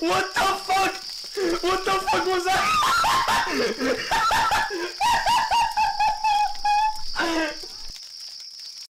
What the fuck? What the fuck was that?